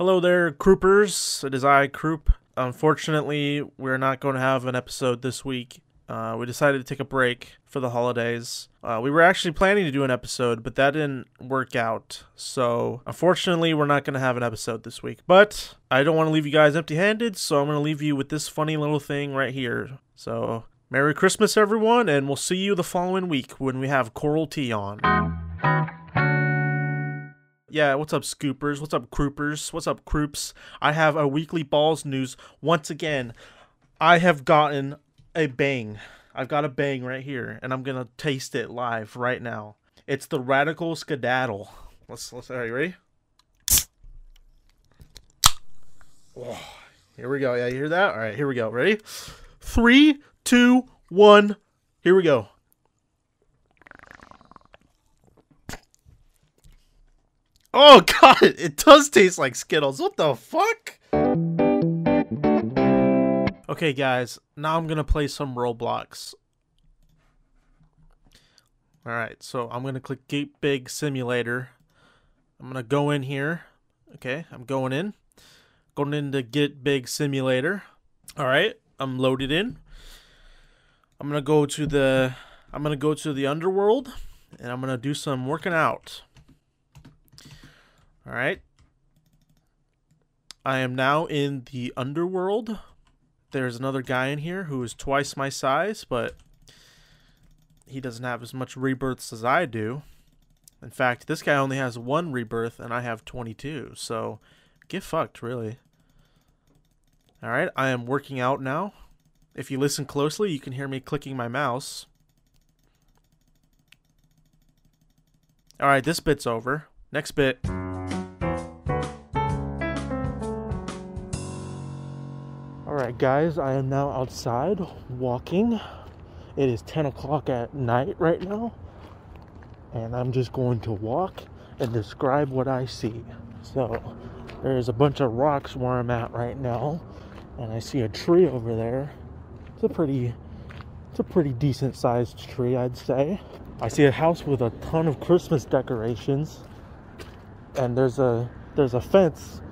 Hello there, Kroopers. It is I, Kroop. Unfortunately, we're not going to have an episode this week. Uh, we decided to take a break for the holidays. Uh, we were actually planning to do an episode, but that didn't work out. So, unfortunately, we're not going to have an episode this week. But I don't want to leave you guys empty handed, so I'm going to leave you with this funny little thing right here. So, Merry Christmas, everyone, and we'll see you the following week when we have Coral Tea on. Yeah, what's up, scoopers? What's up, Kroopers? What's up, Kroops? I have a weekly balls news. Once again, I have gotten a bang. I've got a bang right here, and I'm gonna taste it live right now. It's the Radical Skedaddle. Let's let's are you ready? Oh, here we go. Yeah, you hear that? All right, here we go. Ready? Three, two, one. Here we go. Oh god, it does taste like Skittles. What the fuck? Okay, guys, now I'm gonna play some Roblox. Alright, so I'm gonna click Get Big Simulator. I'm gonna go in here. Okay, I'm going in. Going into Get Big Simulator. Alright, I'm loaded in. I'm gonna go to the I'm gonna go to the underworld and I'm gonna do some working out. All right. I am now in the underworld. There's another guy in here who is twice my size, but he doesn't have as much rebirths as I do. In fact, this guy only has one rebirth and I have 22. So get fucked, really. All right, I am working out now. If you listen closely, you can hear me clicking my mouse. All right, this bit's over. Next bit. Alright guys, I am now outside walking. It is 10 o'clock at night right now. And I'm just going to walk and describe what I see. So, there's a bunch of rocks where I'm at right now. And I see a tree over there. It's a pretty, it's a pretty decent sized tree, I'd say. I see a house with a ton of Christmas decorations. And there's a, there's a fence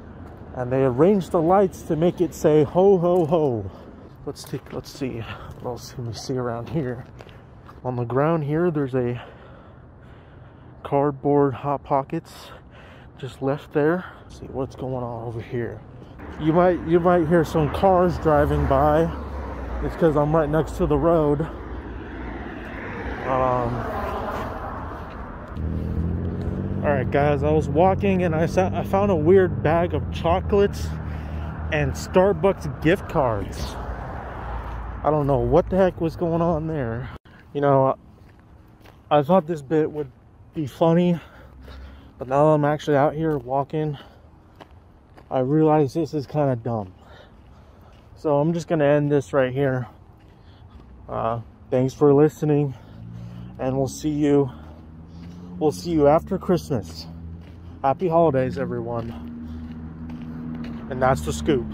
and they arranged the lights to make it say ho ho ho. Let's take let's see what else can we see around here. On the ground here there's a cardboard hot pockets just left there. Let's see what's going on over here. You might you might hear some cars driving by. It's because I'm right next to the road. Um, all right, guys, I was walking and I, saw, I found a weird bag of chocolates and Starbucks gift cards. I don't know what the heck was going on there. You know, I thought this bit would be funny, but now that I'm actually out here walking, I realize this is kind of dumb. So I'm just going to end this right here. Uh, thanks for listening, and we'll see you We'll see you after Christmas. Happy holidays, everyone. And that's the scoop.